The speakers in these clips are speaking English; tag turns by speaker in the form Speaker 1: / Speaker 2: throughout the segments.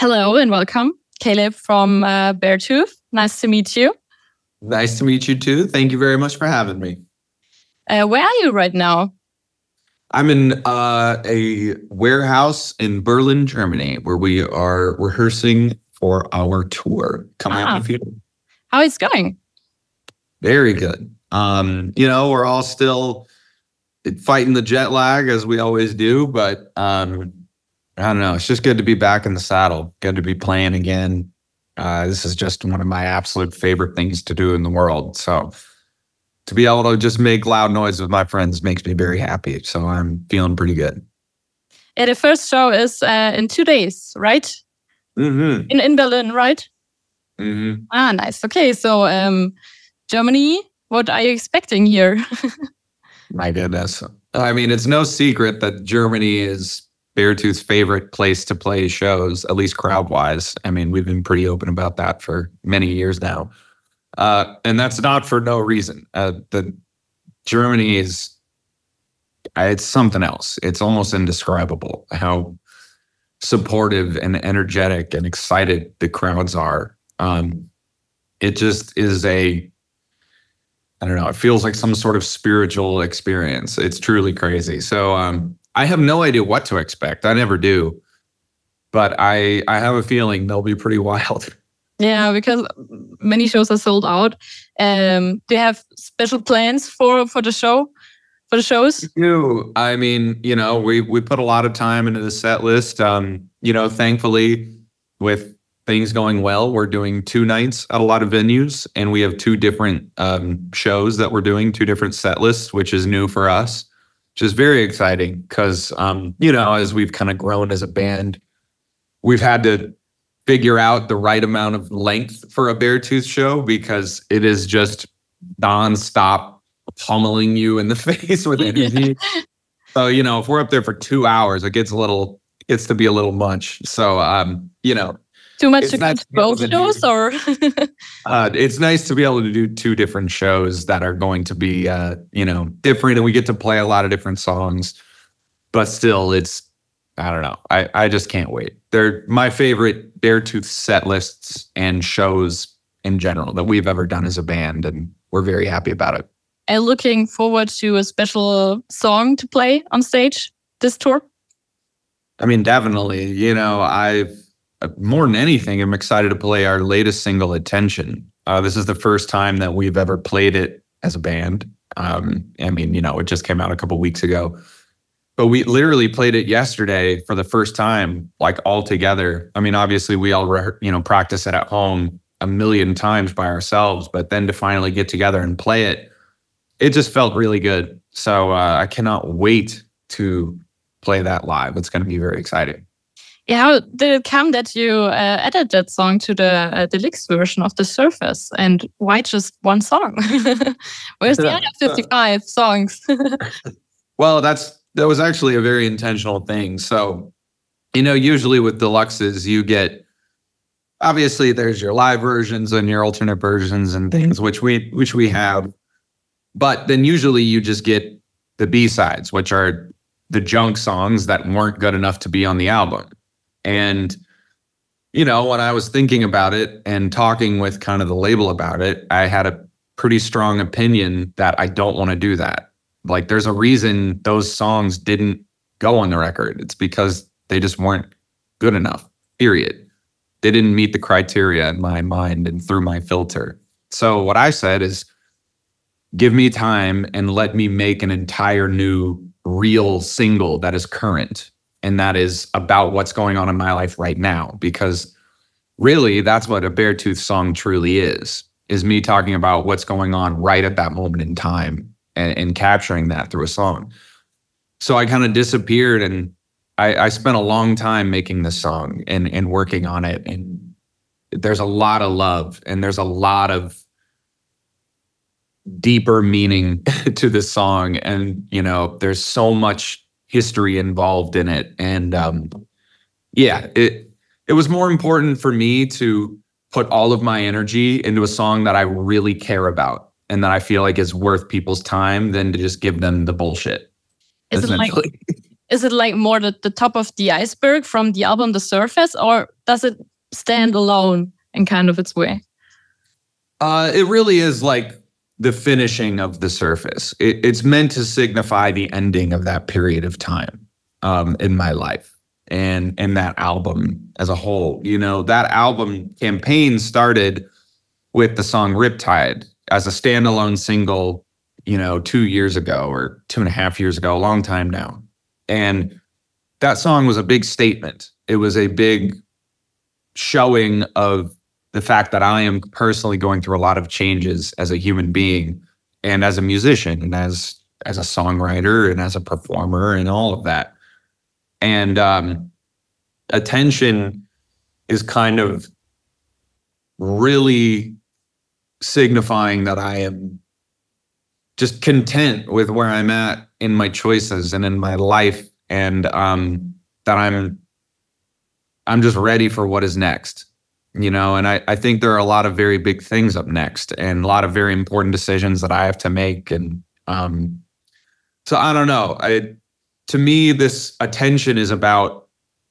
Speaker 1: Hello and welcome, Caleb from uh, Beartooth. Nice to meet you.
Speaker 2: Nice to meet you too. Thank you very much for having me.
Speaker 1: Uh, where are you right now?
Speaker 2: I'm in uh, a warehouse in Berlin, Germany, where we are rehearsing for our tour coming ah. up in a few.
Speaker 1: How is going?
Speaker 2: Very good. Um, you know, we're all still fighting the jet lag as we always do, but um, I don't know. It's just good to be back in the saddle. Good to be playing again. Uh, this is just one of my absolute favorite things to do in the world. So to be able to just make loud noise with my friends makes me very happy. So I'm feeling pretty good.
Speaker 1: Yeah, the first show is uh, in two days, right?
Speaker 2: Mm-hmm.
Speaker 1: In in Berlin, right?
Speaker 2: Mm-hmm.
Speaker 1: Ah, nice. Okay, so um, Germany. What are you expecting here?
Speaker 2: my goodness. I mean, it's no secret that Germany is Beartooth's favorite place to play shows, at least crowd wise. I mean, we've been pretty open about that for many years now. Uh, and that's not for no reason. Uh, the Germany is it's something else. It's almost indescribable how supportive and energetic and excited the crowds are. Um, it just is a I don't know. It feels like some sort of spiritual experience. It's truly crazy. So um, I have no idea what to expect. I never do, but I I have a feeling they'll be pretty wild.
Speaker 1: Yeah, because many shows are sold out. Um, do you have special plans for for the show? For the shows?
Speaker 2: We do. I mean, you know, we we put a lot of time into the set list. Um, you know, thankfully, with things going well, we're doing two nights at a lot of venues, and we have two different um, shows that we're doing, two different set lists, which is new for us, which is very exciting because, um, you know, as we've kind of grown as a band, we've had to figure out the right amount of length for a Beartooth show because it is just nonstop pummeling you in the face with energy. Yeah. So, you know, if we're up there for two hours, it gets a little, gets to be a little much. So, um, you know,
Speaker 1: too much to nice both shows or
Speaker 2: uh, it's nice to be able to do two different shows that are going to be uh, you know different and we get to play a lot of different songs but still it's I don't know. I, I just can't wait. They're my favorite Beartooth set lists and shows in general that we've ever done as a band, and we're very happy about it.
Speaker 1: And looking forward to a special song to play on stage this tour.
Speaker 2: I mean, definitely. You know, I've more than anything, I'm excited to play our latest single, Attention. Uh, this is the first time that we've ever played it as a band. Um, I mean, you know, it just came out a couple weeks ago. But we literally played it yesterday for the first time like all together. I mean obviously we all re- you know practice it at home a million times by ourselves but then to finally get together and play it it just felt really good. So uh, i cannot wait to play that live. It's going to be very exciting
Speaker 1: yeah, how did it come that you uh, added that song to the uh, deluxe version of the Surface? And why just one song? Where's the other 55 songs?
Speaker 2: well, that's that was actually a very intentional thing. So, you know, usually with deluxes, you get obviously there's your live versions and your alternate versions and things, which we which we have. But then usually you just get the B sides, which are the junk songs that weren't good enough to be on the album. And you know, when I was thinking about it and talking with kind of the label about it, I had a pretty strong opinion that I don't want to do that. Like there's a reason those songs didn't go on the record. It's because they just weren't good enough. Period. They didn't meet the criteria in my mind and through my filter. So what I said is give me time and let me make an entire new real single that is current and that is about what's going on in my life right now because really that's what a Beartooth song truly is is me talking about what's going on right at that moment in time and, and capturing that through a song. So I kind of disappeared and I, I spent a long time making this song and, and working on it. And there's a lot of love and there's a lot of deeper meaning to this song. And, you know, there's so much history involved in it. And um, yeah, it it was more important for me to put all of my energy into a song that I really care about and that I feel like is worth people's time than to just give them the bullshit.
Speaker 1: Is it like is it like more the, the top of the iceberg from the album The Surface, or does it stand alone in kind of its way?
Speaker 2: Uh, it really is like the finishing of the surface. It, it's meant to signify the ending of that period of time um, in my life and and that album as a whole. You know, that album campaign started with the song Riptide as a standalone single, you know, two years ago or two and a half years ago, a long time now. And that song was a big statement. It was a big showing of the fact that I am personally going through a lot of changes as a human being and as a musician and as as a songwriter and as a performer and all of that. And um, attention is kind of really signifying that I am just content with where I'm at in my choices and in my life, and um, that I'm I'm just ready for what is next. You know, and I, I think there are a lot of very big things up next and a lot of very important decisions that I have to make. And um, so I don't know. I to me, this attention is about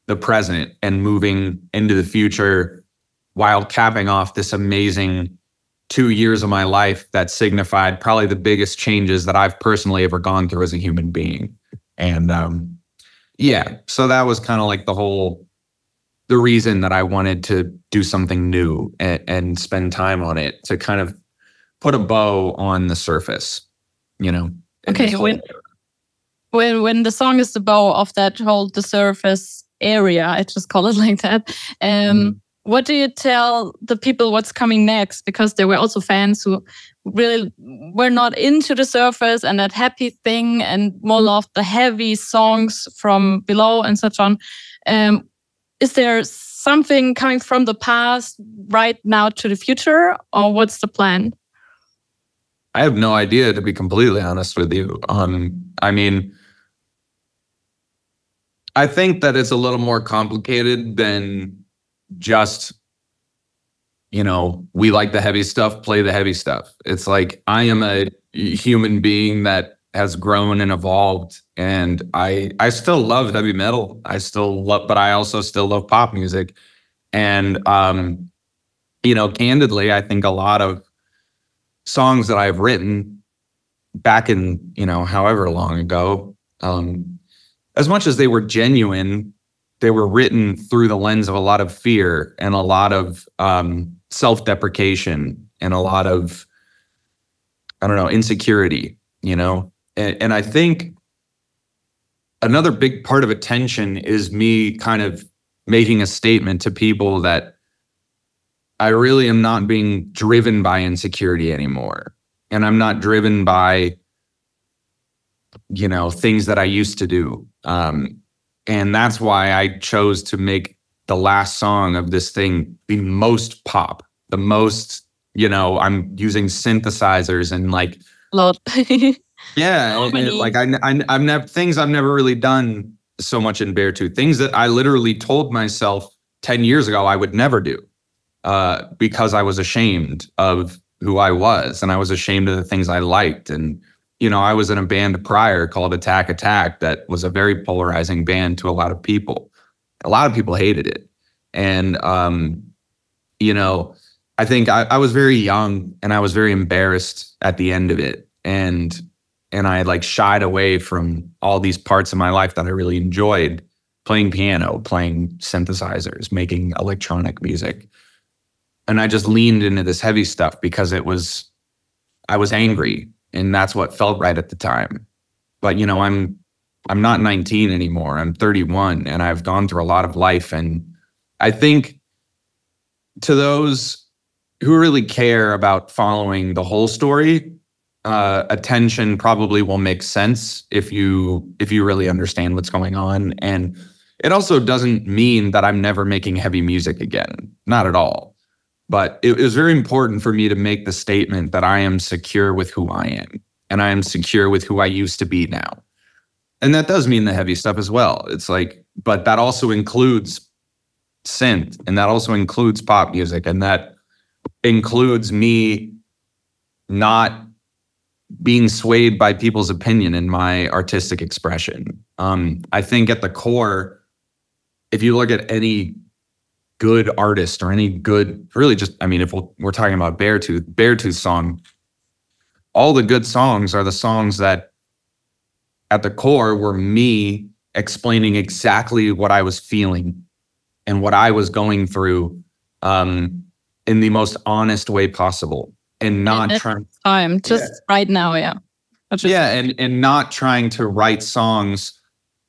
Speaker 2: the present and moving into the future while capping off this amazing two years of my life that signified probably the biggest changes that I've personally ever gone through as a human being. And um, yeah, so that was kind of like the whole the reason that I wanted to do something new and, and spend time on it to kind of put a bow on the surface, you know.
Speaker 1: Okay, when when when the song is the bow of that whole the surface area, I just call it like that. Um, mm. What do you tell the people what's coming next? Because there were also fans who really were not into the surface and that happy thing and more loved the heavy songs from below and such on. Um, is there something coming from the past right now to the future, or what's the plan?
Speaker 2: I have no idea, to be completely honest with you. Um, I mean, I think that it's a little more complicated than just, you know, we like the heavy stuff, play the heavy stuff. It's like I am a human being that has grown and evolved and i i still love heavy metal. I still love but i also still love pop music. And um you know candidly i think a lot of songs that i've written back in you know however long ago um as much as they were genuine they were written through the lens of a lot of fear and a lot of um self-deprecation and a lot of i don't know insecurity you know and, and I think another big part of attention is me kind of making a statement to people that I really am not being driven by insecurity anymore. And I'm not driven by, you know, things that I used to do. Um, and that's why I chose to make the last song of this thing the most pop, the most, you know, I'm using synthesizers and like.
Speaker 1: Lot.
Speaker 2: Yeah, it, like I, I, I've never things I've never really done so much in Beartooth. Things that I literally told myself ten years ago I would never do, uh, because I was ashamed of who I was, and I was ashamed of the things I liked. And you know, I was in a band prior called Attack Attack that was a very polarizing band to a lot of people. A lot of people hated it, and um, you know, I think I, I was very young and I was very embarrassed at the end of it, and and I like shied away from all these parts of my life that I really enjoyed playing piano, playing synthesizers, making electronic music. And I just leaned into this heavy stuff because it was, I was angry and that's what felt right at the time. But, you know, I'm, I'm not 19 anymore. I'm 31 and I've gone through a lot of life. And I think to those who really care about following the whole story, uh, attention probably will make sense if you if you really understand what's going on. And it also doesn't mean that i'm never making heavy music again. Not at all. But it was very important for me to make the statement that i am secure with who i am and i am secure with who i used to be now. And that does mean the heavy stuff as well. It's like but that also includes synth and that also includes pop music and that includes me not being swayed by people's opinion in my artistic expression. Um, I think at the core, if you look at any good artist or any good, really just, I mean, if we're, talking about Beartooth, Beartooth song, all the good songs are the songs that at the core were me explaining exactly what I was feeling and what I was going through um, in the most honest way possible and not trying
Speaker 1: time just yeah. right now yeah.
Speaker 2: Yeah and and not trying to write songs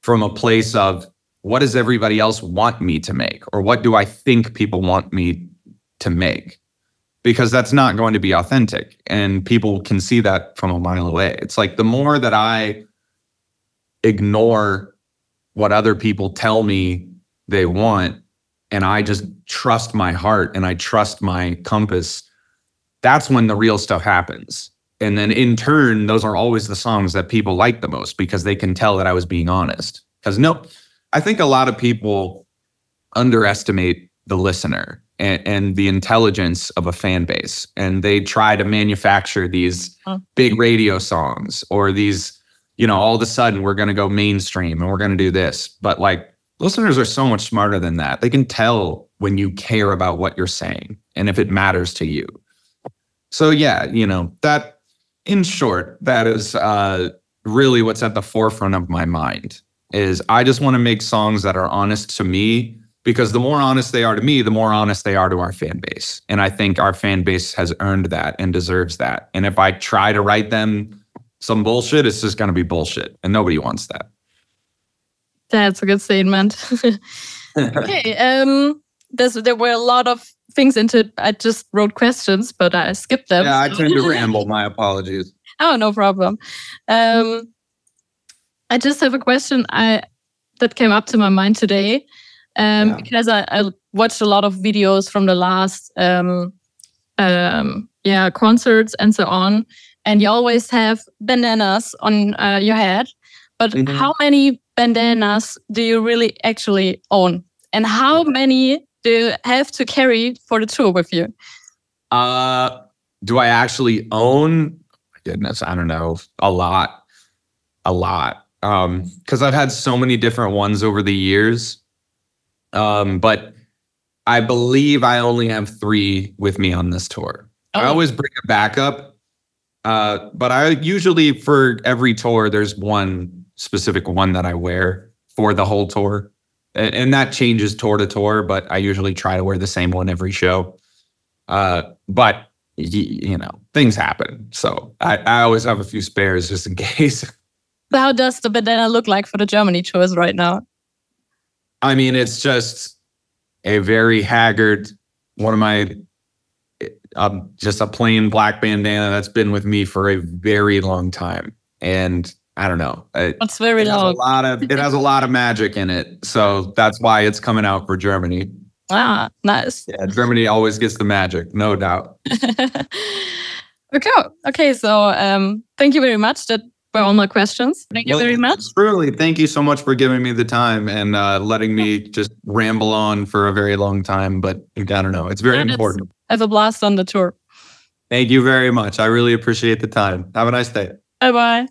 Speaker 2: from a place of what does everybody else want me to make? Or what do i think people want me to make? Because that's not going to be authentic and people can see that from a mile away. It's like the more that i ignore what other people tell me they want and i just trust my heart and i trust my compass that's when the real stuff happens. And then in turn, those are always the songs that people like the most because they can tell that I was being honest. Because no, I think a lot of people underestimate the listener and, and, the intelligence of a fan base. And they try to manufacture these big radio songs or these, you know, all of a sudden we're going to go mainstream and we're going to do this. But like listeners are so much smarter than that. They can tell when you care about what you're saying and if it matters to you. So yeah, you know, that in short, that is uh, really what's at the forefront of my mind is I just want to make songs that are honest to me because the more honest they are to me, the more honest they are to our fan base. And I think our fan base has earned that and deserves that. And if I try to write them some bullshit, it's just going to be bullshit. And nobody wants that.
Speaker 1: That's a good statement. okay. Um, there were a lot of things into. I just wrote questions, but I skipped them.
Speaker 2: Yeah, I tend to ramble. My apologies.
Speaker 1: Oh, no problem. Um, I just have a question I that came up to my mind today um, yeah. because I, I, watched a lot of videos from the last um, um, yeah concerts and so on, and you always have bandanas on uh, your head. But mm-hmm. how many bandanas do you really actually own? And how many do you have to carry for the tour with you?
Speaker 2: Uh, do I actually own? Goodness, I don't know. A lot, a lot. Um, because I've had so many different ones over the years. Um, but I believe I only have three with me on this tour. Oh. I always bring a backup. Uh, but I usually for every tour, there's one specific one that I wear for the whole tour and, and that changes tour to tour, but I usually try to wear the same one every show. Uh, but you know, things happen. So I, I always have a few spares just in case.
Speaker 1: How does the bandana look like for the Germany tours right now?
Speaker 2: I mean, it's just a very haggard, one of my, um, just a plain black bandana that's been with me for a very long time. And I don't know. It,
Speaker 1: it's very
Speaker 2: it long. Has a lot of it has a lot of magic in it, so that's why it's coming out for Germany.
Speaker 1: Ah, nice.
Speaker 2: Yeah, Germany always gets the magic, no doubt.
Speaker 1: okay, okay. So, um, thank you very much. That were all my questions. Thank you well, very much.
Speaker 2: Truly, thank you so much for giving me the time and uh, letting me just ramble on for a very long time. But I don't know, it's very and important.
Speaker 1: Have a blast on the tour.
Speaker 2: Thank you very much. I really appreciate the time. Have a nice day.
Speaker 1: Bye bye.